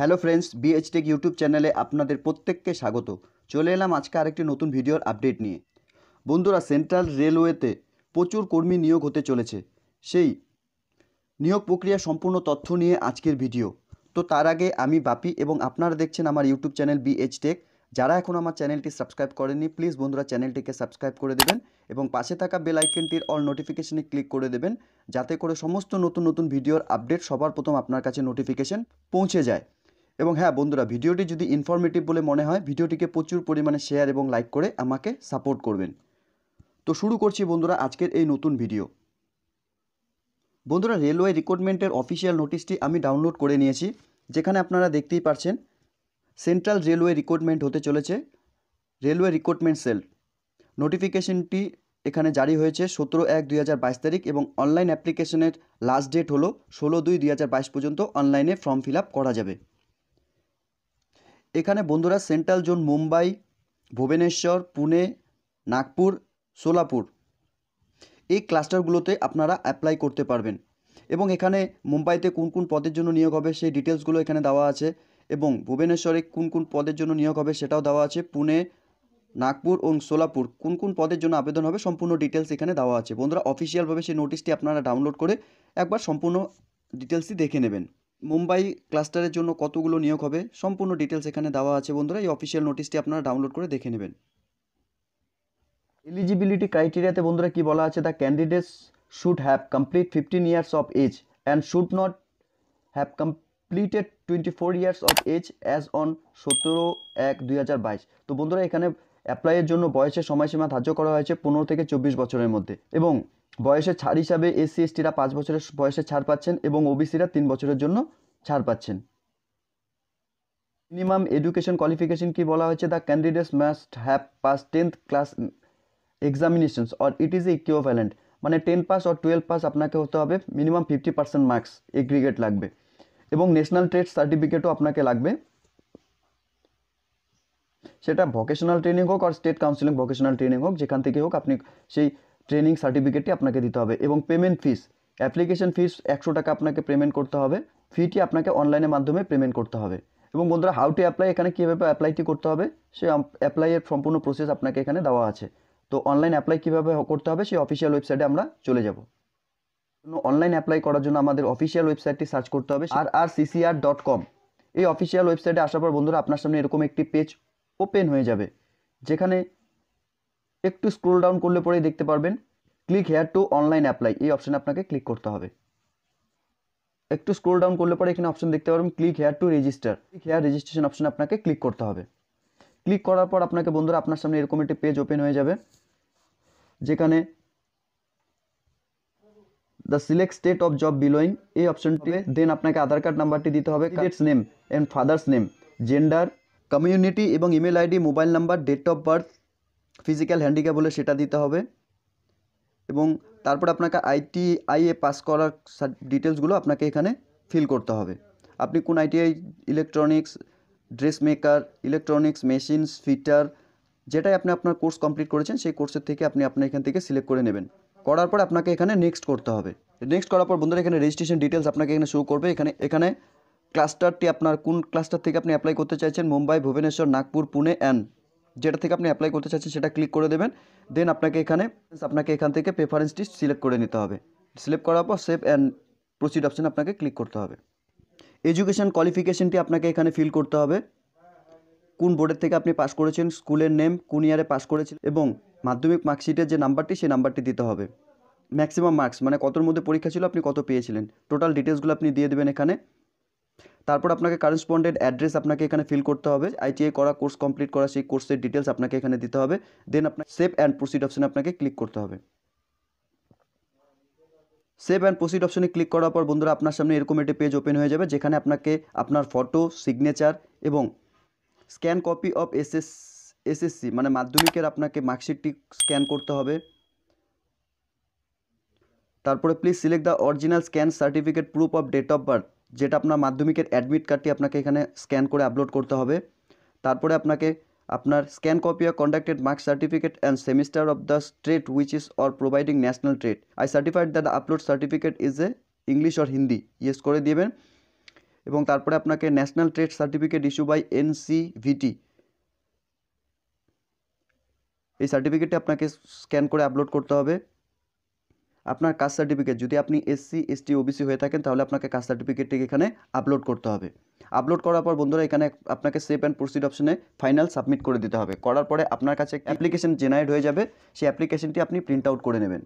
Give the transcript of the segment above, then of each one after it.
Hello friends বিএচটেক YouTube চ্যানেলে আপনাদের প্রত্যেককে স্বাগত। চলে এলাম আজকে আরেকটি নতুন ভিডিওর আপডেট নিয়ে। বন্ধুরা, সেন্ট্রাল রেলওয়েতে প্রচুর কর্মী নিয়োগ হতে চলেছে। সেই নিয়োগ প্রক্রিয়া সম্পূর্ণ তথ্য নিয়ে আজকের ভিডিও। তো তার আগে আমি বাপি এবং আপনারা দেখছেন আমার ইউটিউব চ্যানেল বিএচটেক যারা এখন আমার চ্যানেলটি সাবস্ক্রাইব করেনি প্লিজ বন্ধুরা চ্যানেলটিকে সাবস্ক্রাইব করে দেবেন এবং পাশে থাকা বেল আইকনটির অল নোটিফিকেশনে ক্লিক করে দেবেন, যাতে করে সমস্ত নতুন নতুন ভিডিওর আপডেট সবার প্রথম আপনার কাছে নোটিফিকেশন পৌঁছে যায়। এবং হ্যাঁ বন্ধুরা, ভিডিওটি যদি ইনফরমেটিভ বলে মনে হয়, ভিডিওটিকে প্রচুর পরিমাণে শেয়ার এবং লাইক করে আমাকে সাপোর্ট করবেন। তো শুরু করছি বন্ধুরা আজকের এই নতুন ভিডিও বন্ধুরা রেলওয়ে রিক্রুটমেন্টের অফিসিয়াল নোটিশটি আমি ডাউনলোড করে নিয়েছি। যেখানে আপনারা দেখতেই পারছেন সেন্ট্রাল রেলওয়ে রিক্রুটমেন্ট হতে চলেছে রেলওয়ে রিক্রুটমেন্ট সেল নোটিফিকেশনটি এখানে জারি হয়েছে সতেরো এক দুই হাজার বাইশ তারিখ এবং অনলাইন অ্যাপ্লিকেশনের লাস্ট ডেট হলো ষোলো দুই দুই হাজার বাইশ পর্যন্ত অনলাইনে ফর্ম ফিল করা যাবে। এখানে বন্ধুরা সেন্ট্রাল জোন মুম্বাই, ভুবনেশ্বর, পুনে, নাগপুর, সোলাপুর। এই ক্লাস্টারগুলোতে আপনারা অ্যাপ্লাই করতে পারবেন। এবং এখানে মুম্বাইতে কোন কোন পদের জন্য নিয়োগ হবে সেই ডিটেলসগুলো এখানে দেওয়া আছে। এবং ভুবনেশ্বরে কোন কোন পদের জন্য নিয়োগ হবে সেটাও দেওয়া আছে। পুনে, নাগপুর এবং সোলাপুর কোন কোন পদের জন্য আবেদন হবে সম্পূর্ণ ডিটেলস এখানে দেওয়া আছে। বন্ধুরা অফিসিয়ালভাবে সেই নোটিশটি আপনারা ডাউনলোড করে একবার সম্পূর্ণ ডিটেলসটি দেখে নেবেন। মুম্বাই ক্লাস্টারের জন্য কতগুলো নিয়োগ হবে? সম্পূর্ণ ডিটেলস এখানে দেওয়া আছে বন্ধুরা। এই অফিসিয়াল নোটিশটি আপনারা ডাউনলোড করে দেখে নেবেন। এলিজিবিলিটি ক্রাইটেরিয়াতে বন্ধুরা কি বলা আছে? The candidates should have complete fifteen years of age and should not have completed twenty four years of age as on সতেরো এক দুই তো বন্ধুরা এখানে অ্যাপ্লাইয়ের জন্য বয়সের সময়সীমা ধার্য করা হয়েছে পনেরো থেকে চব্বিশ বছরের মধ্যে এবং বয়সের ছাড় হিসাবে এসসি এসটিরা পাঁচ বছরের বয়সে ছাড় পাচ্ছেন এবং ওবিসিরা তিন বছরের জন্য ছাড় পাচ্ছেন। মিনিমাম এডুকেশন কোয়ালিফিকেশন কি বলা হয়েছে? The candidates must have pass tenth class examinations or it is equivalent মানে ten pass or twelve pass আপনাকে হতে হবে, minimum fifty percent marks aggregate লাগবে। এবং ন্যাশনাল ট্রেড সার্টিফিকেটও আপনাকে লাগবে। সেটা ভোকেশনাল ট্রেনিং হোক আর স্টেট কাউন্সিলিং ভোকেশনাল ট্রেনিং হোক, যেখান থেকে হোক আপনি সেই ট্রেনিং সার্টিফিকেটটি আপনাকে দিতে হবে এবং পেমেন্ট ফিস অ্যাপ্লিকেশন ফিস একশো টাকা আপনাকে পেমেন্ট করতে হবে। ফিটি আপনাকে অনলাইনের মাধ্যমে পেমেন্ট করতে হবে। এবং বন্ধুরা হাউ টু অ্যাপ্লাই এখানে কীভাবে অ্যাপ্লাইটি করতে হবে, সে অ্যাপ্লাইয়ের সম্পূর্ণ প্রসেস আপনাকে এখানে দেওয়া আছে। তো অনলাইন অ্যাপ্লাই কীভাবে করতে হবে, সেই অফিসিয়াল ওয়েবসাইটে আমরা চলে যাব। অনলাইন অ্যাপ্লাই করার জন্য আমাদের অফিসিয়াল ওয়েবসাইটটি সার্চ করতে হবে আর আর ডট কম এই অফিসিয়াল ওয়েবসাইটে আসার পর বন্ধুরা, আপনার সামনে এরকম একটি পেজ ওপেন হয়ে যাবে, যেখানে একটু স্ক্রোল ডাউন করলে পরেই দেখতে পারবেন। Click here to online apply এই অপশানে আপনাকে ক্লিক করতে হবে। একটু স্ক্রোল ডাউন করলে পরে এখানে অপশন দেখতে পারবেন click here to register click here registration অপশানে আপনাকে ক্লিক করতে হবে। ক্লিক করার পর আপনাকে বন্ধুরা, আপনার সামনে এরকম একটি পেজ ওপেন হয়ে যাবে, যেখানে the select state of job belonging এই অপশনটি দেন আপনাকে আধার কার্ড নাম্বারটি দিতে হবে candidates name and father's name gender community এবং email ID mobile number date of birth physical handicap হলে সেটা দিতে হবে। এবং তারপর আপনাকে আইটিআই এ পাস করার ডিটেলসগুলো আপনাকে এখানে ফিল করতে হবে। আপনি কোন ITI electronics dress maker electronics machines fitter যেটাই আপনি আপনার কোর্স কমপ্লিট করেছেন, সেই কোর্সের থেকে আপনি আপনার এখান থেকে সিলেক্ট করে নেবেন। করার পর আপনাকে এখানে নেক্সট করতে হবে। নেক্সট করার পর বন্ধুরা, এখানে রেজিস্ট্রেশন ডিটেলস আপনাকে এখানে শো করবে। এখানে এখানে ক্লাস্টারটি আপনার, কোন ক্লাস্টার থেকে আপনি অ্যাপ্লাই করতে চাইছেন? মুম্বাই, ভুবনেশ্বর, নাগপুর, পুনে অ্যান্ড যেটা থেকে আপনি অ্যাপ্লাই করতে চাইছেন সেটা ক্লিক করে দেবেন। দেন আপনাকে এখানে, আপনাকে এখান থেকে প্রেফারেন্সটি সিলেক্ট করে নিতে হবে। সিলেক্ট করার পর সেভ অ্যান্ড প্রসিড অপশান আপনাকে ক্লিক করতে হবে। এডুকেশন কোয়ালিফিকেশনটি আপনাকে এখানে ফিল করতে হবে। কোন বোর্ডের থেকে আপনি পাস করেছেন স্কুলের নেম কোন ইয়ারে পাস করেছেন এবং মাধ্যমিক মার্কশিটের যে নাম্বারটি সেই নাম্বারটি দিতে হবে। ম্যাক্সিমাম মার্কস মানে কতর মধ্যে পরীক্ষা ছিল আপনি কত পেয়েছিলেন? টোটাল ডিটেলসগুলো আপনি দিয়ে দেবেন এখানে। তারপর আপনাকে কারেসপন্ডেন্ট অ্যাড্রেস আপনাকে এখানে ফিল করতে হবে আইটিআই করা কোর্স কমপ্লিট করা সেই কোর্সের ডিটেলস আপনাকে এখানে দিতে হবে দেন আপনার সেভ অ্যান্ড প্রসিড অপশানে আপনাকে ক্লিক করতে হবে। সেভ অ্যান্ড প্রসিড অপশানে ক্লিক করার পর বন্ধুরা আপনার সামনে এরকম একটি পেজ ওপেন হয়ে যাবে, যেখানে আপনাকে আপনার ফটো সিগনেচার এবং scan copy of SS SSC মানে মাধ্যমিকের আপনাকে মার্কশিটটি স্ক্যান করতে হবে। তারপরে please select the original scan certificate proof of date of birth যেটা আপনার মাধ্যমিকের অ্যাডমিট কার্ডটি আপনাকে এখানে স্ক্যান করে আপলোড করতে হবে। তারপরে আপনাকে আপনার scan copy of conducted marks certificate and semester of the state which is or providing national trade I certified the upload certificate is a English or Hindi yes করে দিবেন। এবং তারপরে আপনাকে national trade certificate issue by NCVT এই সার্টিফিকেটটি আপনাকে scan করে upload করতে হবে। আপনার কাস্ট সার্টিফিকেট যদি আপনি এসসি এসটি ওবিসি হয়ে থাকেন, তাহলে আপনাকে কাস্ট সার্টিফিকেটটি এখানে আপলোড করতে হবে। আপলোড করার পর বন্ধুরা, এখানে আপনাকে সেভ অ্যান্ড প্রসিড অপশনে ফাইনাল সাবমিট করে দিতে হবে। করার পরে আপনার কাছে অ্যাপ্লিকেশন জেনারেট হয়ে যাবে। সেই অ্যাপ্লিকেশনটি আপনি প্রিন্ট আউট করে নেবেন।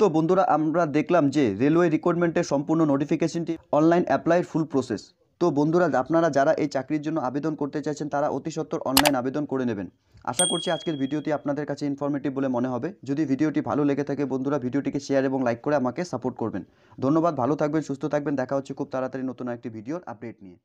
তো বন্ধুরা, আমরা দেখলাম যে রেলওয়ে রিক্রুটমেন্টের সম্পূর্ণ নোটিফিকেশনটি অনলাইন অ্যাপ্লাইয়ের ফুল প্রসেস তো বন্ধুরা, আপনারা যারা এই চাকরির জন্য আবেদন করতে চাইছেন, তারা অতি সত্বর অনলাইন আবেদন করে নেবেন। আশা করছি আজকের ভিডিওটি আপনাদের কাছে ইনফরমেটিভ বলে মনে হবে। যদি ভিডিওটি ভালো লেগে থাকে বন্ধুরা, ভিডিওটিকে শেয়ার এবং লাইক করে আমাকে সাপোর্ট করবেন। ধন্যবাদ, ভালো থাকবেন, সুস্থ থাকবেন, দেখা হচ্ছে খুব তাড়াতাড়ি নতুন একটি ভিডিওর আপডেট নিয়ে।